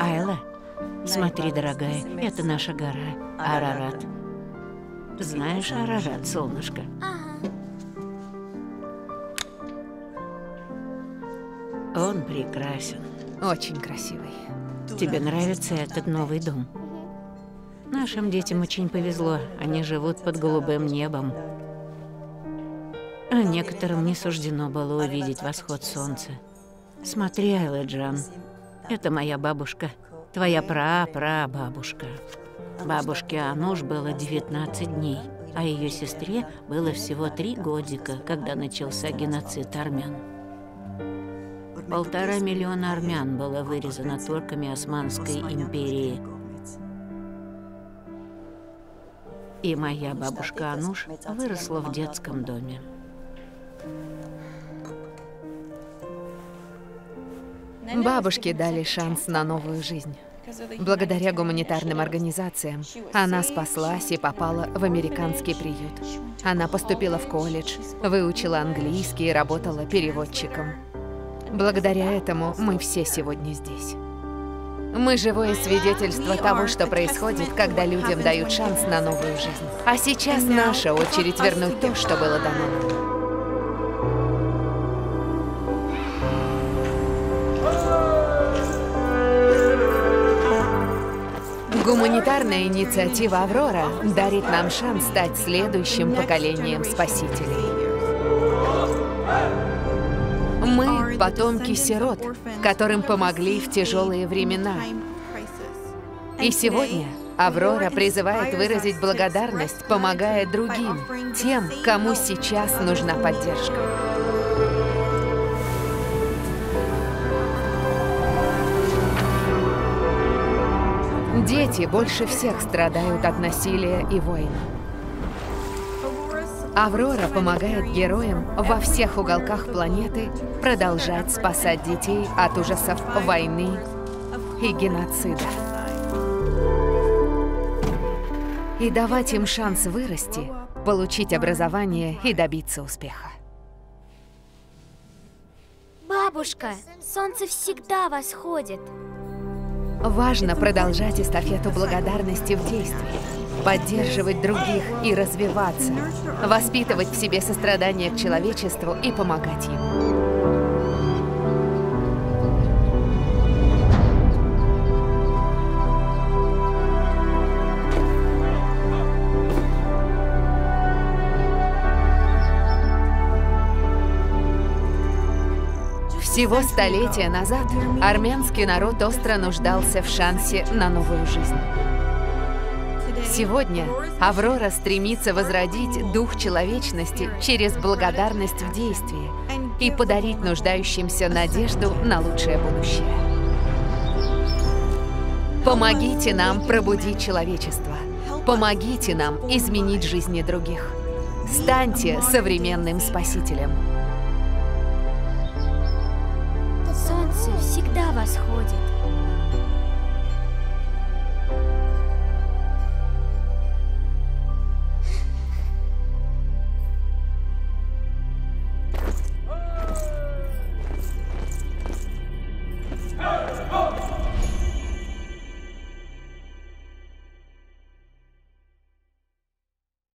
Айла, смотри, дорогая, это наша гора, Арарат. Знаешь Арарат, солнышко? Он прекрасен. Очень красивый. Тебе нравится этот новый дом? Нашим детям очень повезло. Они живут под голубым небом. А некоторым не суждено было увидеть восход солнца. Смотри, Айла Джан, это моя бабушка, твоя пра-пра-бабушка. Бабушке Ануш было 19 дней, а ее сестре было всего три годика, когда начался геноцид армян. Полтора миллиона армян было вырезано турками Османской империи. И моя бабушка Ануш выросла в детском доме. Бабушке дали шанс на новую жизнь. Благодаря гуманитарным организациям она спаслась и попала в американский приют. Она поступила в колледж, выучила английский и работала переводчиком. Благодаря этому мы все сегодня здесь. Мы живое свидетельство того, что происходит, когда людям дают шанс на новую жизнь. А сейчас наша очередь вернуть то, что было дано. Гуманитарная инициатива «Аврора» дарит нам шанс стать следующим поколением спасителей. Мы – потомки сирот, которым помогли в тяжелые времена. И сегодня Аврора призывает выразить благодарность, помогая другим, тем, кому сейчас нужна поддержка. Дети больше всех страдают от насилия и войн. Аврора помогает героям во всех уголках планеты продолжать спасать детей от ужасов войны и геноцида. И давать им шанс вырасти, получить образование и добиться успеха. Бабушка, солнце всегда восходит. Важно продолжать эстафету благодарности в действии, поддерживать других и развиваться, воспитывать в себе сострадание к человечеству и помогать ему. Всего столетия назад армянский народ остро нуждался в шансе на новую жизнь. Сегодня Аврора стремится возродить дух человечности через благодарность в действии и подарить нуждающимся надежду на лучшее будущее. Помогите нам пробудить человечество. Помогите нам изменить жизни других. Станьте современным спасителем.